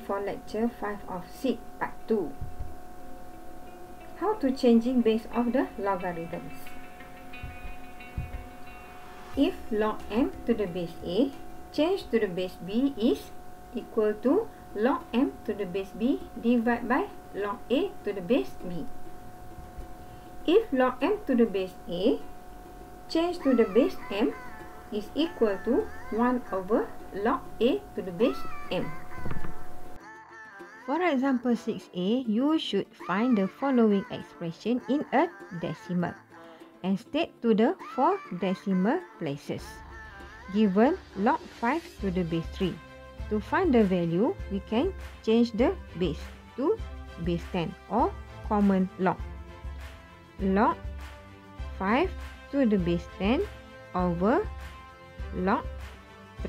for lecture 5 of 6 part 2. How to changing base of the logarithms. If log m to the base a change to the base b is equal to log m to the base b divided by log a to the base b. If log m to the base a change to the base m is equal to 1 over log A to the base M. For example 6a, you should find the following expression in a decimal and state to the four decimal places. Given log 5 to the base 3. To find the value, we can change the base to base 10 or common log. Log 5 to the base 10 over log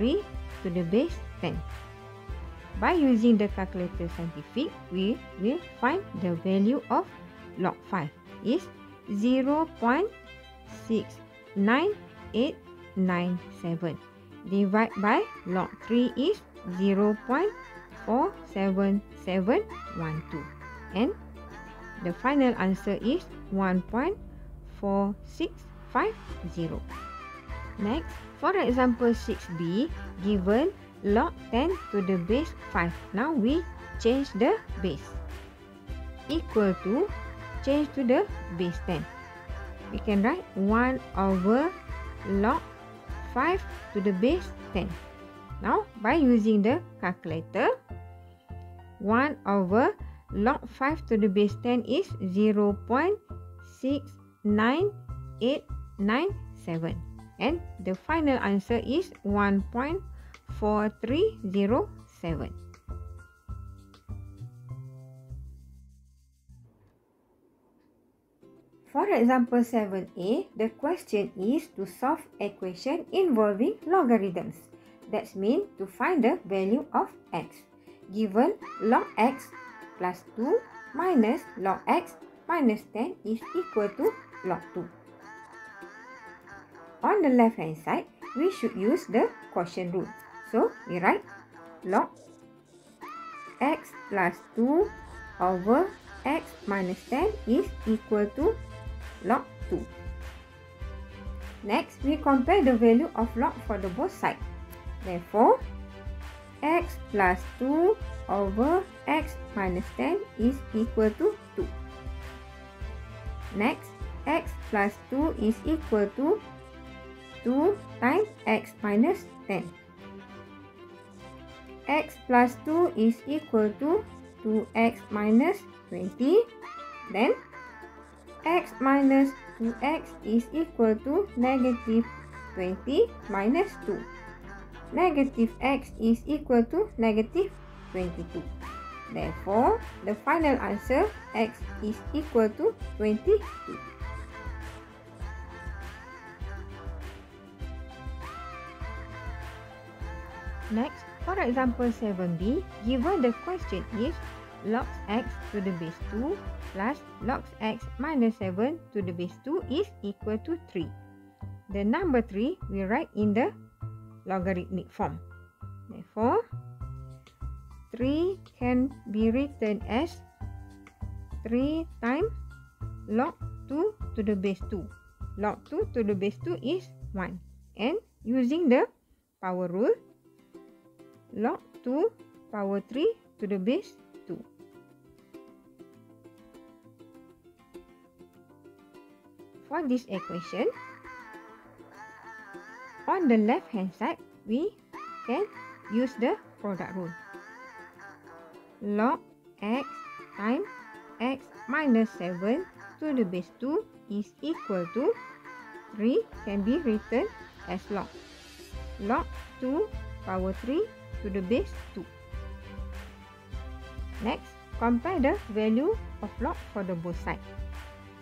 3 to the base 10. By using the calculator scientific, we will find the value of log 5 is 0 0.69897 divided by log 3 is 0 0.47712 and the final answer is 1.4650. Next, for example 6b, given log 10 to the base 5. Now we change the base. Equal to, change to the base 10. We can write 1 over log 5 to the base 10. Now, by using the calculator, 1 over log 5 to the base 10 is 0 0.69897 and the final answer is 1.4307. For example 7a, the question is to solve equation involving logarithms. That means to find the value of x. Given log x plus 2 minus log x minus 10 is equal to log 2. On the left hand side, we should use the quotient rule. So, we write log x plus 2 over x minus 10 is equal to log 2. Next, we compare the value of log for the both sides. Therefore, x plus 2 over x minus 10 is equal to 2. Next, x plus 2 is equal to 2 times x minus 10. X plus 2 is equal to 2x minus 20. Then x minus 2x is equal to negative 20 minus 2. Negative x is equal to negative 22. Therefore, the final answer x is equal to 22. Next, for example 7b, given the question is log x to the base 2 plus log x minus 7 to the base 2 is equal to 3. The number 3 we write in the logarithmic form. Therefore, 3 can be written as 3 times log 2 to the base 2. Log 2 to the base 2 is 1. And using the power rule, log 2 power 3 to the base 2. For this equation, on the left hand side, we can use the product rule. Log x times x minus 7 to the base 2 is equal to 3 can be written as log. Log 2 power 3 to the base 2. Next, compare the value of log for the both sides.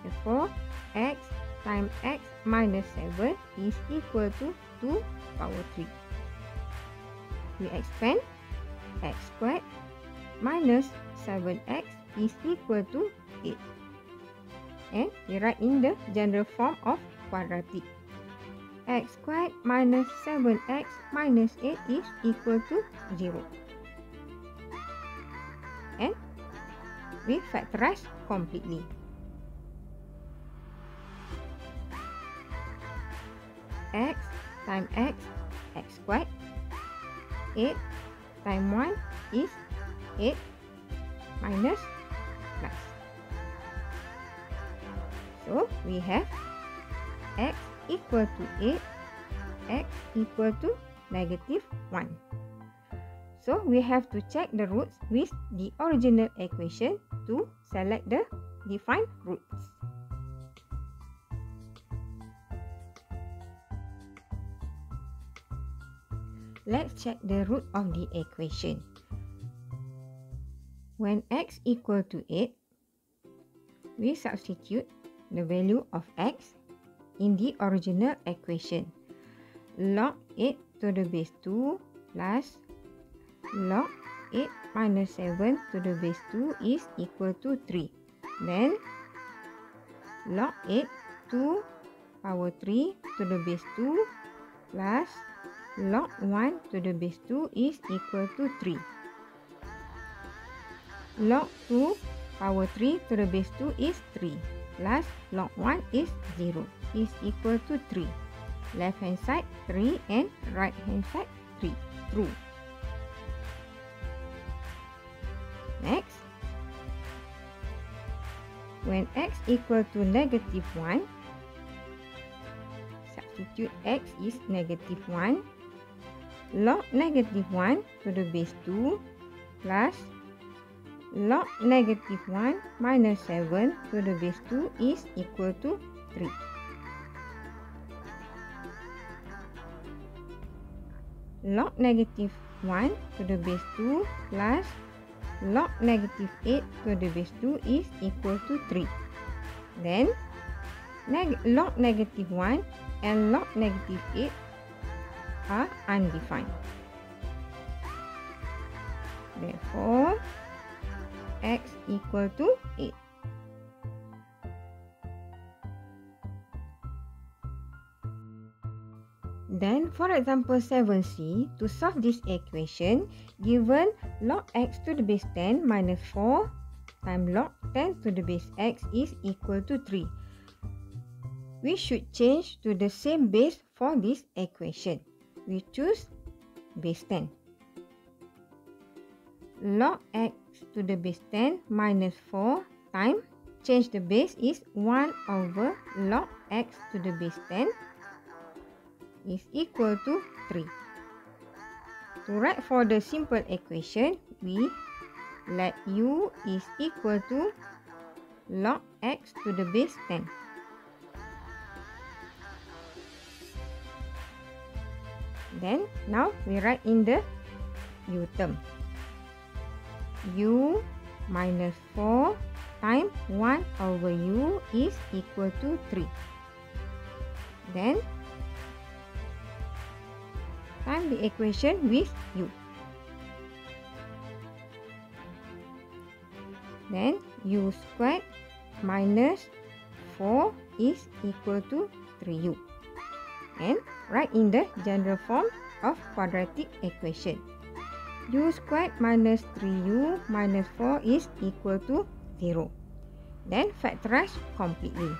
Therefore, x times x minus 7 is equal to 2 power 3. We expand x squared minus 7x is equal to 8. And we write in the general form of quadratic x squared minus 7x minus 8 is equal to 0. and we factorize completely. x times x, x squared. 8 times 1 is 8 minus plus. So, we have x equal to 8, x equal to negative 1. So, we have to check the roots with the original equation to select the defined roots. Let's check the root of the equation. When x equal to 8, we substitute the value of x in the original equation. Log 8 to the base 2 plus log 8 minus 7 to the base 2 is equal to 3. Then log 8 to power 3 to the base 2 plus log 1 to the base 2 is equal to 3. Log 2 power 3 to the base 2 is 3 plus log 1 is 0 is equal to 3. Left hand side 3 and right hand side 3. True. Next. When x equal to negative 1, substitute x is negative 1 log negative 1 to the base 2 plus log negative 1 minus 7 to the base 2 is equal to 3. Log negative 1 to the base 2 plus log negative 8 to the base 2 is equal to 3. Then neg log negative 1 and log negative 8 are undefined. Therefore, x equal to 8. Then, for example 7c, to solve this equation, given log x to the base 10 minus 4 times log 10 to the base x is equal to 3. We should change to the same base for this equation we choose base 10. Log x to the base 10 minus 4 times change the base is 1 over log x to the base 10 is equal to 3. To write for the simple equation, we let u is equal to log x to the base 10. Then now we write in the u term. u minus 4 times 1 over u is equal to 3. Then time the equation with u. Then u squared minus 4 is equal to 3u. And write in the general form of quadratic equation. u squared minus 3u minus 4 is equal to 0. Then factorize completely.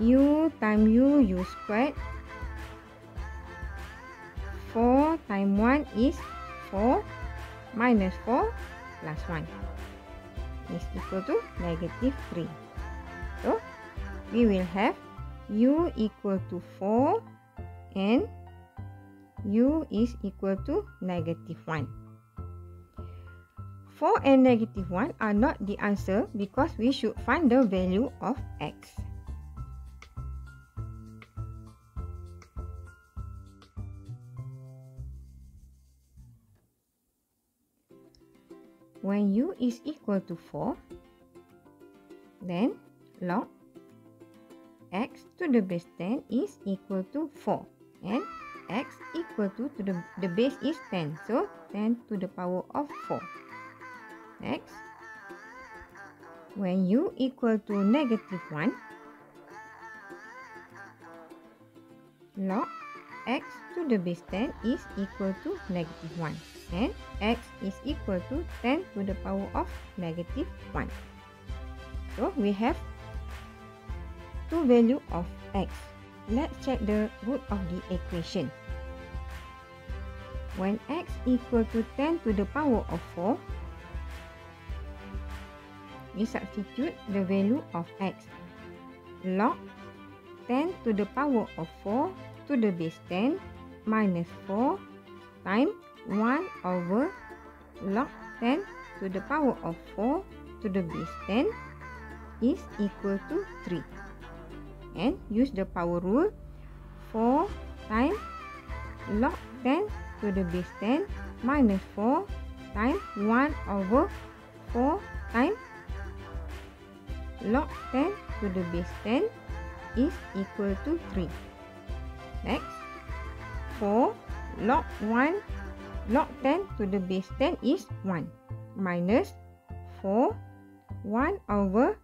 u times u, u squared. 4 times 1 is 4 minus 4 plus 1 is equal to negative 3. So, we will have u equal to 4 and u is equal to negative 1. 4 and negative 1 are not the answer because we should find the value of x. When u is equal to 4, then log x to the base 10 is equal to 4 and x equal to, to the, the base is 10 so 10 to the power of 4 next when u equal to negative 1 log x to the base 10 is equal to negative 1 and x is equal to 10 to the power of negative 1. So we have two value of x. Let's check the root of the equation. When x equal to 10 to the power of 4, we substitute the value of x. Log 10 to the power of 4 to the base 10 minus 4 times 1 over log 10 to the power of 4 to the base 10 is equal to 3. And use the power rule 4 times log 10 to the base 10 minus 4 times 1 over 4 times log 10 to the base 10 is equal to 3. Next, 4 log 1 log 10 to the base 10 is 1 minus 4 1 over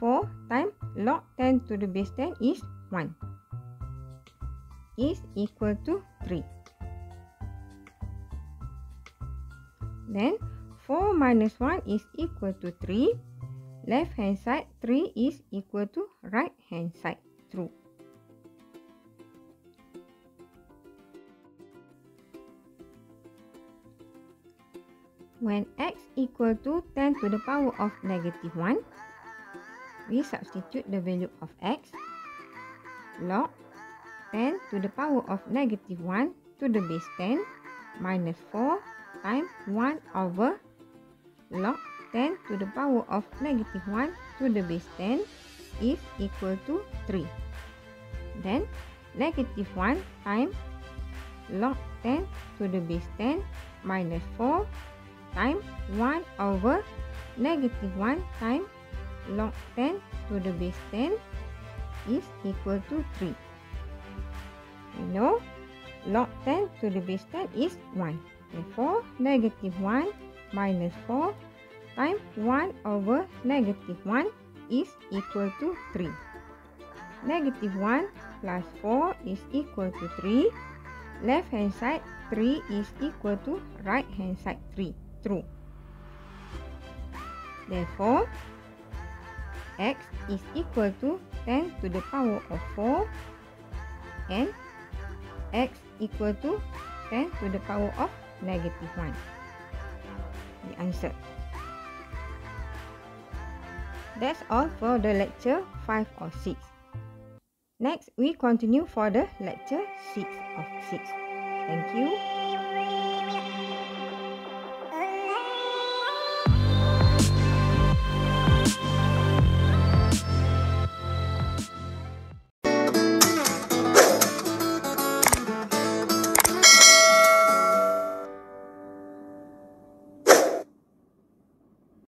4 times log 10 to the base 10 is 1 is equal to 3. Then 4 minus 1 is equal to 3 left hand side 3 is equal to right hand side true when x equal to 10 to the power of negative 1 we substitute the value of x log 10 to the power of negative 1 to the base 10 minus 4 times 1 over log 10 to the power of negative 1 to the base 10 is equal to 3. Then negative 1 times log 10 to the base 10 minus 4 times 1 over negative 1 times log 10 to the base 10 is equal to 3. We know log 10 to the base 10 is 1. Therefore, negative 1 minus 4 times 1 over negative 1 is equal to 3. Negative 1 plus 4 is equal to 3. Left hand side 3 is equal to right hand side 3. True. Therefore, x is equal to 10 to the power of 4 and x equal to 10 to the power of negative 1. The answer. That's all for the lecture 5 or 6. Next, we continue for the lecture 6 of 6. Thank you.